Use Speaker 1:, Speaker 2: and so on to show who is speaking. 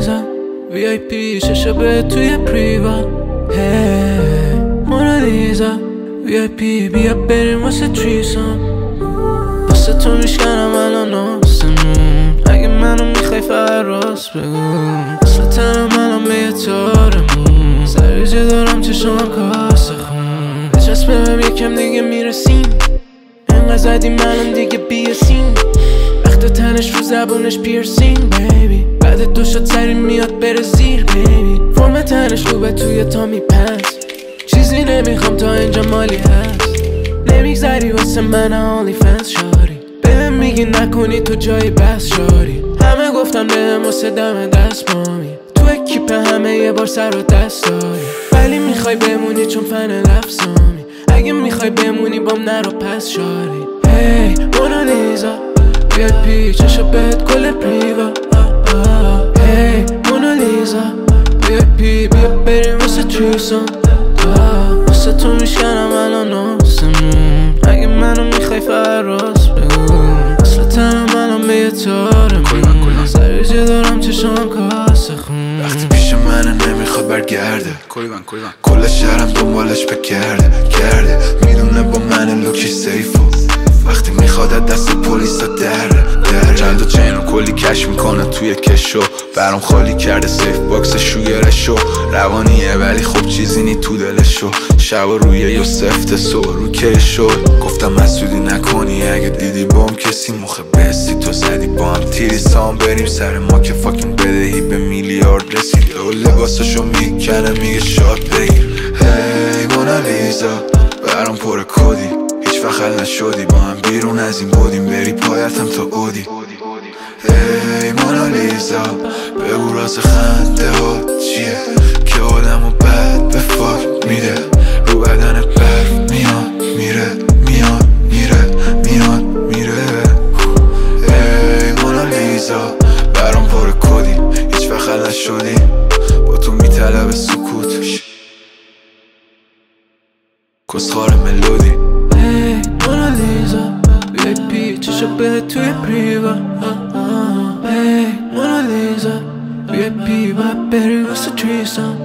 Speaker 1: VIP چشا به توی پریوا هی مونالیزا VIP بیا بریم واسه تریسام واسه تو میشکنم الان آسمون اگه منو می‌خوای فقط راست بگو اصلا تنم الان به یه تارمون سریجه دارم چشم کاسه خون بچسب بهم یکم دیگه می‌رسیم انقدر زدیم الان دیگه بیاسیم وقت تنش رو زبونش پیرسینگ بیبی بعد دو شد سری میاد بره زیر بیبی فرم تنش خوبه توی تا میپس چیزی نمی‌خوام تا اینجا مالی هست. نمیگذری واسه من آنلی فنس شاری. بهم میگی نکنی تو جای بس شاری. همه گفتن بهم واسه دم دست مامی. تو اکیپ همه یه بار سر و دست داری. ولی می‌خوای بمونی چون فن لفظامی اگه می‌خوای بمونی بام نرو پس شاری. هی مونالیزا بیا پی چشا بهت گل پریوا. مونالیزا بیا پی بیا بریم واسه تریسون واسه تو میشکنم الان آسمون اگه منو می‌خوای راست بگو اصلا تنم الان به یه تارمون سریجه دارم چشم کاسه خون
Speaker 2: وقتی پیش منه نمی‌خواد برگرده
Speaker 3: کلی من کلی من
Speaker 2: کل شهرم دنبالش بگرده گرده می‌دونه با من لوکی سیفو می‌خواد دست پلیس دره دره
Speaker 3: چند چین کلی کش می‌کنه توی کشو. برام خالی کرده سیف باکس شوگرشو روانیه ولی خب چیزی نی تو دلشو. شب روی یا سفت سو رو کشو. گفتم مسئولی نکنی اگه دیدی بام کسی. مخه بستی تو زدی با تیری سام بریم سر ما که فاکین بدهی به میلیارد رسید. و لباسشو می‌کنه میگه شاد بگیر.
Speaker 2: هی مونالیزا برام پر کدی. هیچ وقت نشدی با هم بیرون از این بودیم بری پایتم تا اودی. هی مونالیزا بگو راز خنده ها چیه؟ که آدم و بد به فاک میده. رو بدن برف میاد میره میاد میره میاد میره. هی مونالیزا برام پر کدی. هیچ وقت نشدی با تو میطلب سکوت. کسخار ملودی.
Speaker 1: مونالیزا بیا پی چشا بهت توی پریوا هی مونالیزا بیا پی و بریم واسه تریسام